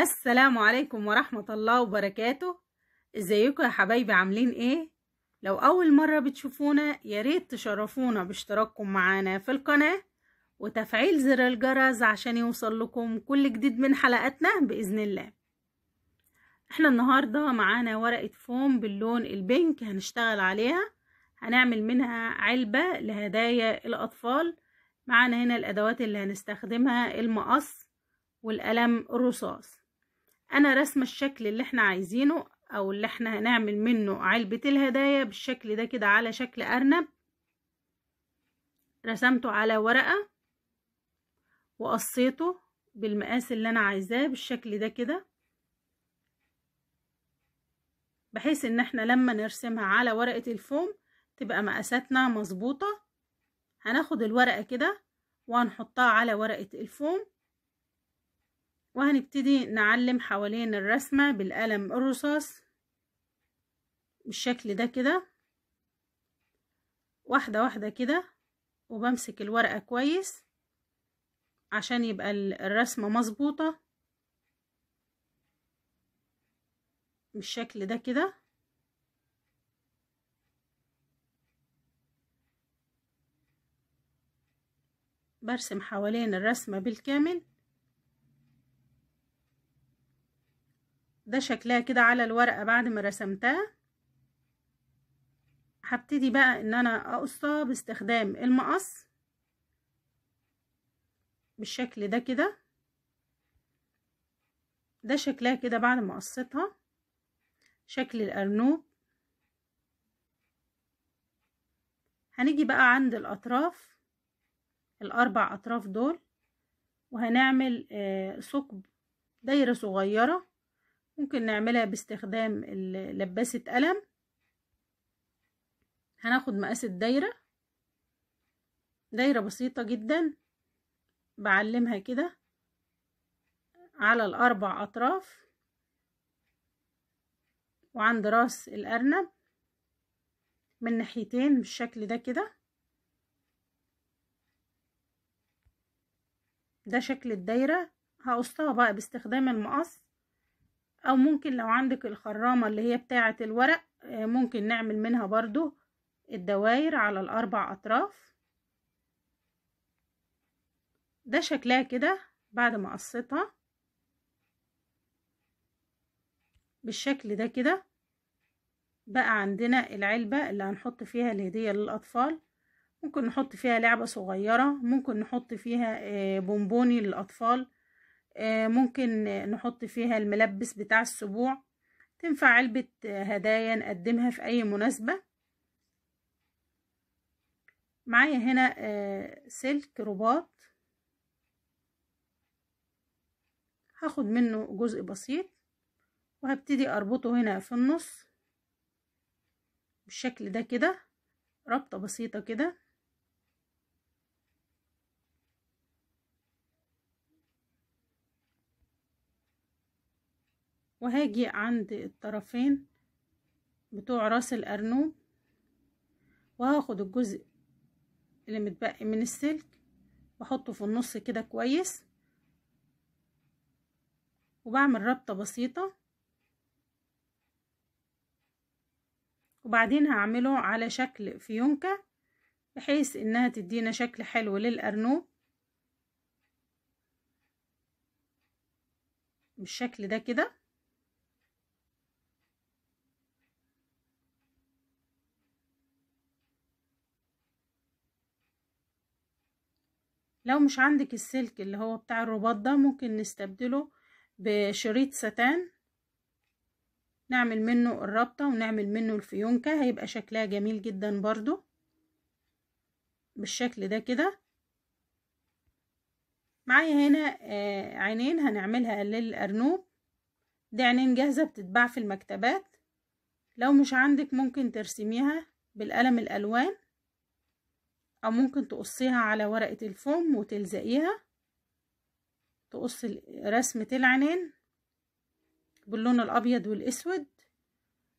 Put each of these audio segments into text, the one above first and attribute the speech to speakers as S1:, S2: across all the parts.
S1: السلام عليكم ورحمة الله وبركاته. إزيكم يا حبايبي؟ عاملين إيه؟ لو أول مرة بتشوفونا ياريت تشرفونا باشتراككم معانا في القناة وتفعيل زر الجرس عشان يوصل لكم كل جديد من حلقاتنا بإذن الله. إحنا النهاردة معانا ورقة فوم باللون البينك هنشتغل عليها. هنعمل منها علبة لهدايا الأطفال. معانا هنا الأدوات اللي هنستخدمها المقص والقلم الرصاص. أنا رسمه الشكل اللي إحنا عايزينه أو اللي إحنا هنعمل منه علبة الهدايا بالشكل ده كده على شكل أرنب. رسمته على ورقة وقصيته بالمقاس اللي أنا عايزاه بالشكل ده كده. بحيث إن إحنا لما نرسمها على ورقة الفوم تبقى مقاساتنا مظبوطة. هناخد الورقة كده وهنحطها على ورقة الفوم. وهنبتدي نعلم حوالين الرسمة بالقلم الرصاص بالشكل ده كده. واحدة واحدة كده وبمسك الورقة كويس عشان يبقى الرسمة مظبوطة بالشكل ده كده. برسم حوالين الرسمة بالكامل. ده شكلها كده على الورقة بعد ما رسمتها. هبتدي بقى إن أنا اقصها باستخدام المقص بالشكل ده كده. ده شكلها كده بعد ما قصيتها. شكل الأرنوب. هنيجي بقى عند الأطراف الأربع أطراف دول وهنعمل ثقب دايرة صغيرة. ممكن نعملها باستخدام لباسة قلم. هناخد مقاس الدايرة دايرة بسيطة جدا. بعلمها كده. على الأربع أطراف. وعند راس الأرنب. من ناحيتين بالشكل ده كده. ده شكل الدايرة. هقصها بقى باستخدام المقص. أو ممكن لو عندك الخرامة اللي هي بتاعة الورق ممكن نعمل منها برضو الدواير على الأربع أطراف. ده شكلها كده بعد ما قصيتها. بالشكل ده كده بقى عندنا العلبة اللي هنحط فيها الهدية للأطفال. ممكن نحط فيها لعبة صغيرة ممكن نحط فيها بونبوني للأطفال. ممكن نحط فيها الملبس بتاع السبوع. تنفع علبة هدايا نقدمها في أي مناسبة. معايا هنا سلك رباط. هاخد منه جزء بسيط وهبتدي أربطه هنا في النص بالشكل ده كده ربطة بسيطة كده. وهاجي عند الطرفين بتوع راس الأرنوب وهاخد الجزء اللي متبقي من السلك وأحطه في النص كده كويس وبعمل ربطة بسيطة. وبعدين هعمله على شكل فيونكة بحيث إنها تدينا شكل حلو للأرنوب بالشكل ده كده. لو مش عندك السلك اللي هو بتاع الرباط ده ممكن نستبدله بشريط ستان. نعمل منه الرابطة ونعمل منه الفيونكة هيبقى شكلها جميل جدا برضو. بالشكل ده كده. معايا هنا عينين هنعملها للأرنوب. دي عينين جاهزة بتتباع في المكتبات. لو مش عندك ممكن ترسميها بالقلم الألوان. أو ممكن تقصيها على ورقة الفوم وتلزقيها. تقص رسمة العينين باللون الأبيض والأسود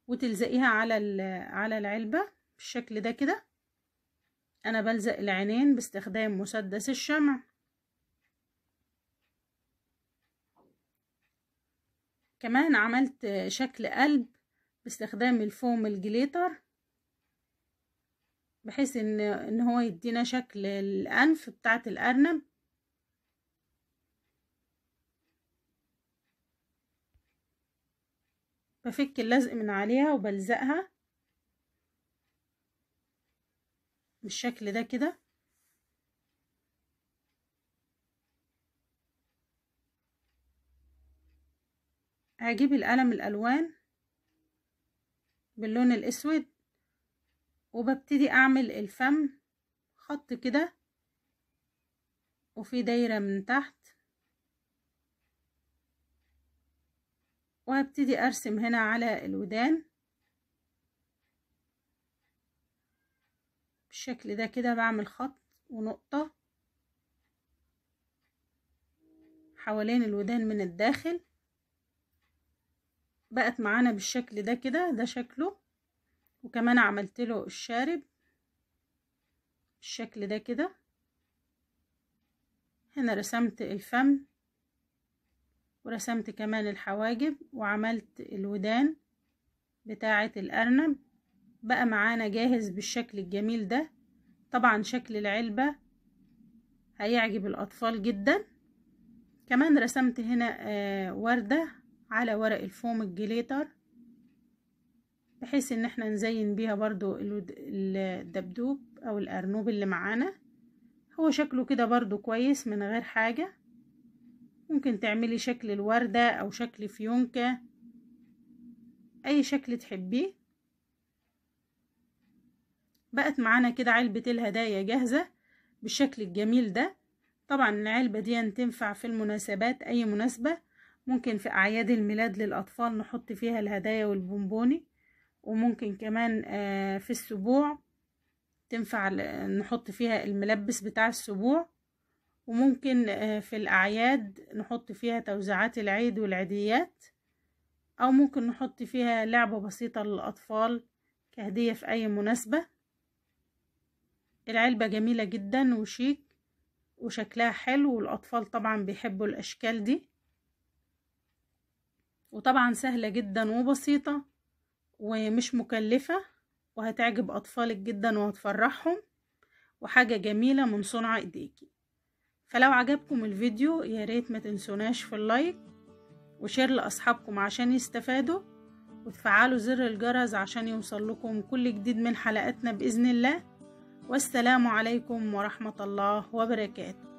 S1: وتلزقيها على على العلبة بالشكل ده كده. أنا بلزق العينين باستخدام مسدس الشمع. كمان عملت شكل قلب باستخدام الفوم الجليتر. بحيث إن إن هو يدينا شكل الأنف بتاعت الأرنب. بفك اللزق من عليها وبلزقها بالشكل ده كده. هجيب القلم الألوان باللون الأسود. وببتدي أعمل الفم خط كده وفي دايرة من تحت. وهبتدي أرسم هنا على الودان. بالشكل ده كده بعمل خط ونقطة. حوالين الودان من الداخل. بقت معانا بالشكل ده كده ده شكله. وكمان عملت له الشارب. بالشكل ده كده. هنا رسمت الفم ورسمت كمان الحواجب وعملت الودان بتاعة الأرنب. بقى معانا جاهز بالشكل الجميل ده. طبعا شكل العلبة هيعجب الأطفال جدا. كمان رسمت هنا آه وردة على ورق الفوم الجليتر. بحيث إن إحنا نزين بيها برضو الدبدوب أو الأرنوب اللي معانا. هو شكله كده برضو كويس من غير حاجة. ممكن تعملي شكل الوردة أو شكل فيونكة. أي شكل تحبيه. بقت معانا كده علبة الهدايا جاهزة بالشكل الجميل ده. طبعا العلبة دي تنفع في المناسبات أي مناسبة. ممكن في أعياد الميلاد للأطفال نحط فيها الهدايا والبونبوني. وممكن كمان في السبوع تنفع نحط فيها الملبس بتاع السبوع وممكن في الأعياد نحط فيها توزيعات العيد والعيديات أو ممكن نحط فيها لعبة بسيطة للأطفال كهدية في أي مناسبة. العلبة جميلة جدا وشيك وشكلها حلو والأطفال طبعا بيحبوا الأشكال دي. وطبعا سهلة جدا وبسيطة. ومش مكلفة وهتعجب أطفالك جدا وهتفرحهم وحاجة جميلة من صنع ايديكي فلو عجبكم الفيديو يا ريت ما تنسوناش في ال like وشير لأصحابكم عشان يستفادوا وتفعلوا زر الجرس عشان يوصل لكم كل جديد من حلقاتنا بإذن الله. والسلام عليكم ورحمة الله وبركاته.